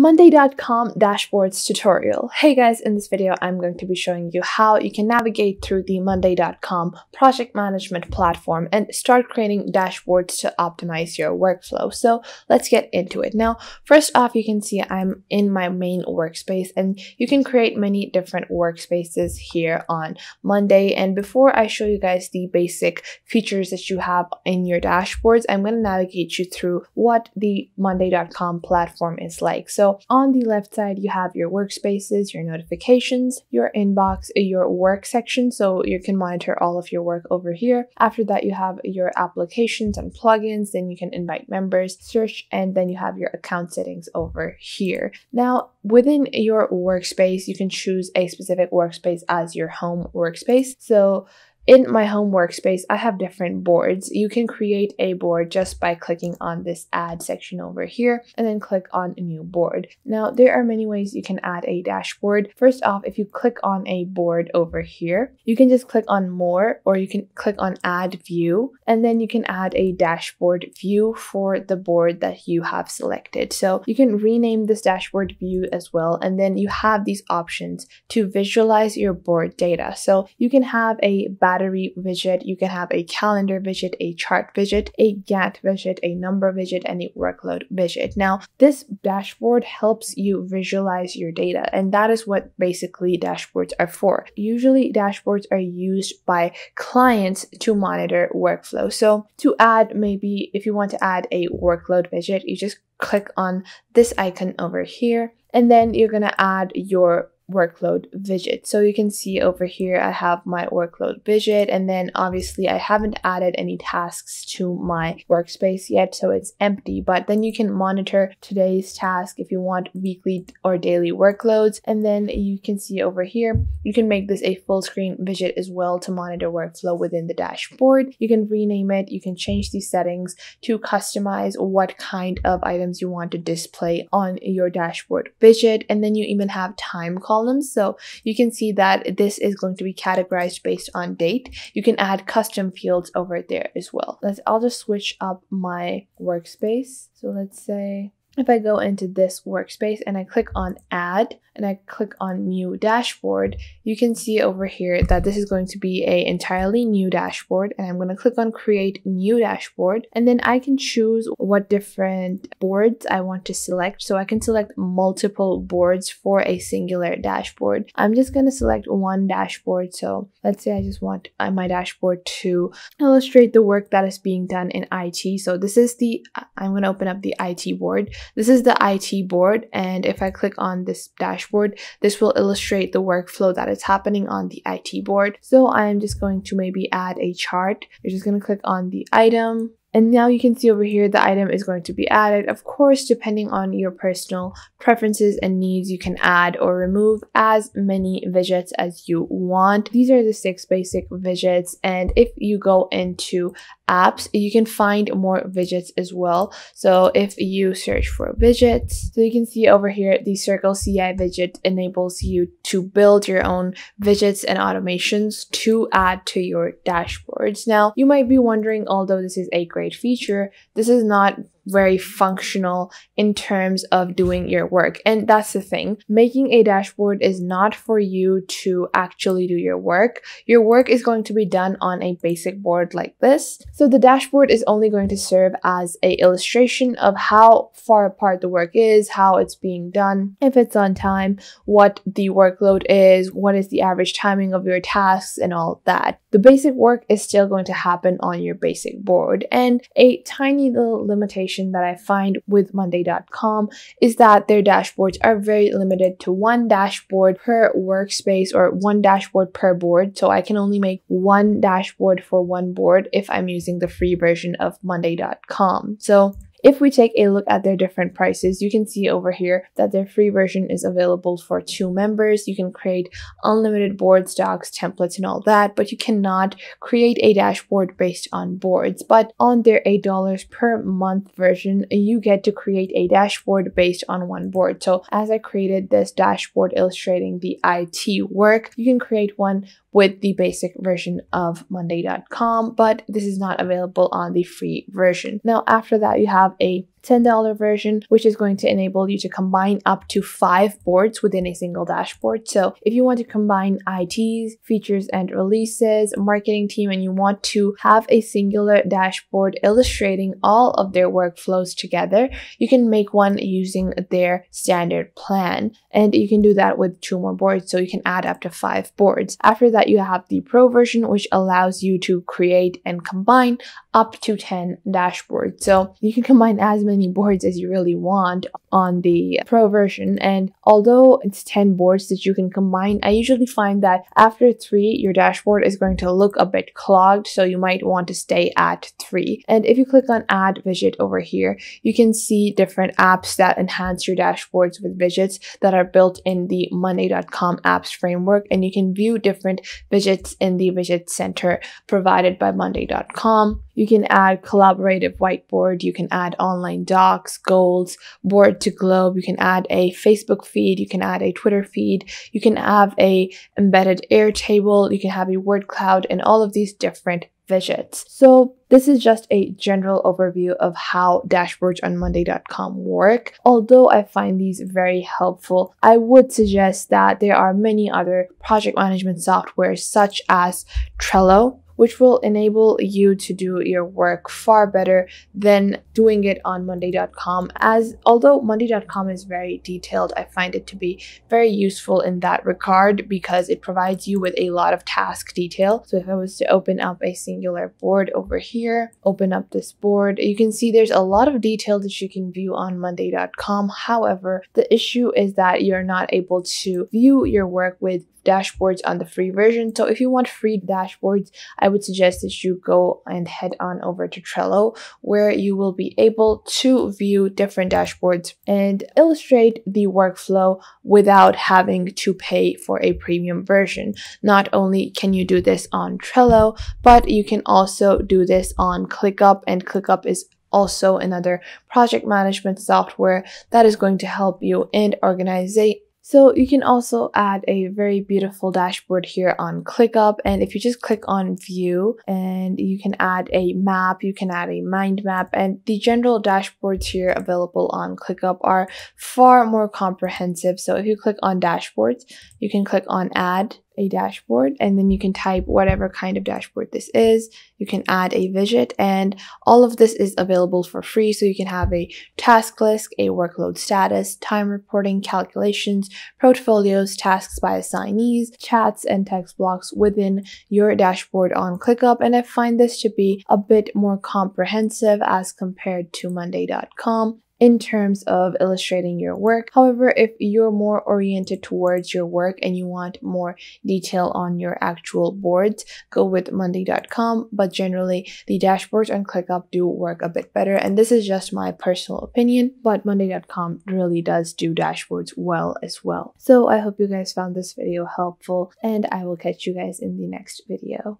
Monday.com dashboards tutorial. Hey guys, in this video, I'm going to be showing you how you can navigate through the Monday.com project management platform and start creating dashboards to optimize your workflow. So let's get into it. Now, first off, you can see I'm in my main workspace and you can create many different workspaces here on Monday. And before I show you guys the basic features that you have in your dashboards, I'm going to navigate you through what the Monday.com platform is like. So on the left side, you have your workspaces, your notifications, your inbox, your work section. So you can monitor all of your work over here. After that, you have your applications and plugins. Then you can invite members, search, and then you have your account settings over here. Now, within your workspace, you can choose a specific workspace as your home workspace. So in my home workspace, I have different boards. You can create a board just by clicking on this add section over here and then click on a new board. Now, there are many ways you can add a dashboard. First off, if you click on a board over here, you can just click on more or you can click on add view and then you can add a dashboard view for the board that you have selected. So you can rename this dashboard view as well and then you have these options to visualize your board data. So you can have a battery battery widget, you can have a calendar widget, a chart widget, a Gantt widget, a number widget, and a workload widget. Now, this dashboard helps you visualize your data, and that is what basically dashboards are for. Usually, dashboards are used by clients to monitor workflow. So, to add maybe if you want to add a workload widget, you just click on this icon over here, and then you're going to add your workload widget. So you can see over here, I have my workload widget, and then obviously I haven't added any tasks to my workspace yet, so it's empty. But then you can monitor today's task if you want weekly or daily workloads. And then you can see over here, you can make this a full screen widget as well to monitor workflow within the dashboard. You can rename it, you can change these settings to customize what kind of items you want to display on your dashboard widget. And then you even have time columns columns. So you can see that this is going to be categorized based on date. You can add custom fields over there as well. Let's, I'll just switch up my workspace. So let's say if I go into this workspace and I click on add, and I click on new dashboard, you can see over here that this is going to be a entirely new dashboard and I'm going to click on create new dashboard and then I can choose what different boards I want to select. So I can select multiple boards for a singular dashboard. I'm just going to select one dashboard. So let's say I just want uh, my dashboard to illustrate the work that is being done in IT. So this is the, I'm going to open up the IT board. This is the IT board and if I click on this dashboard, dashboard. This will illustrate the workflow that is happening on the IT board. So I'm just going to maybe add a chart. You're just going to click on the item, and now you can see over here the item is going to be added. Of course, depending on your personal preferences and needs, you can add or remove as many widgets as you want. These are the six basic widgets. And if you go into apps, you can find more widgets as well. So if you search for widgets, so you can see over here, the Circle CI widget enables you to build your own widgets and automations to add to your dashboards. Now, you might be wondering, although this is a great feature, this is not very functional in terms of doing your work. And that's the thing. Making a dashboard is not for you to actually do your work. Your work is going to be done on a basic board like this. So the dashboard is only going to serve as a illustration of how far apart the work is, how it's being done, if it's on time, what the workload is, what is the average timing of your tasks and all that. The basic work is still going to happen on your basic board. And a tiny little limitation that I find with Monday.com is that their dashboards are very limited to one dashboard per workspace or one dashboard per board. So I can only make one dashboard for one board if I'm using the free version of Monday.com. So if we take a look at their different prices, you can see over here that their free version is available for two members. You can create unlimited boards, docs, templates, and all that, but you cannot create a dashboard based on boards. But on their $8 per month version, you get to create a dashboard based on one board. So as I created this dashboard illustrating the IT work, you can create one with the basic version of Monday.com, but this is not available on the free version. Now, after that, you have a $10 version, which is going to enable you to combine up to five boards within a single dashboard. So if you want to combine ITs, features and releases, marketing team, and you want to have a singular dashboard illustrating all of their workflows together, you can make one using their standard plan. And you can do that with two more boards. So you can add up to five boards. After that, you have the pro version, which allows you to create and combine up to 10 dashboards. So you can combine as many boards as you really want on the pro version. And although it's 10 boards that you can combine, I usually find that after three, your dashboard is going to look a bit clogged. So you might want to stay at three. And if you click on add widget over here, you can see different apps that enhance your dashboards with widgets that are built in the Monday.com apps framework. And you can view different widgets in the widget center provided by Monday.com. You can add collaborative whiteboard, you can add online docs, goals, board to globe, you can add a Facebook feed, you can add a Twitter feed, you can have a embedded Airtable, you can have a word cloud and all of these different widgets. So this is just a general overview of how dashboards on monday.com work. Although I find these very helpful, I would suggest that there are many other project management softwares such as Trello, which will enable you to do your work far better than doing it on monday.com as although monday.com is very detailed i find it to be very useful in that regard because it provides you with a lot of task detail so if i was to open up a singular board over here open up this board you can see there's a lot of detail that you can view on monday.com however the issue is that you're not able to view your work with dashboards on the free version. So if you want free dashboards, I would suggest that you go and head on over to Trello where you will be able to view different dashboards and illustrate the workflow without having to pay for a premium version. Not only can you do this on Trello, but you can also do this on ClickUp and ClickUp is also another project management software that is going to help you in organizing so you can also add a very beautiful dashboard here on ClickUp. And if you just click on view and you can add a map, you can add a mind map and the general dashboards here available on ClickUp are far more comprehensive. So if you click on dashboards, you can click on add a dashboard and then you can type whatever kind of dashboard this is. You can add a widget and all of this is available for free. So you can have a task list, a workload status, time reporting, calculations, portfolios, tasks by assignees, chats, and text blocks within your dashboard on ClickUp. And I find this to be a bit more comprehensive as compared to Monday.com in terms of illustrating your work. However, if you're more oriented towards your work and you want more detail on your actual boards, go with monday.com. But generally, the dashboards on ClickUp do work a bit better. And this is just my personal opinion, but monday.com really does do dashboards well as well. So I hope you guys found this video helpful and I will catch you guys in the next video.